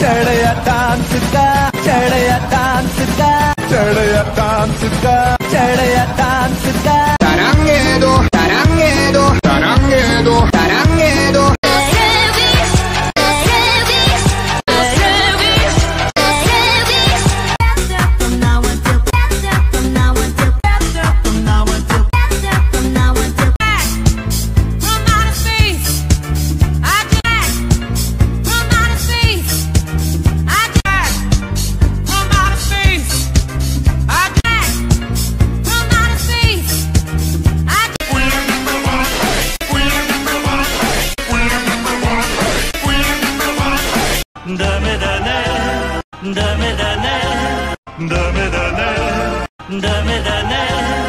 chadaya dance da chadaya dance da chadaya dance da Dame dame, dame dame, dame dame, dame dame.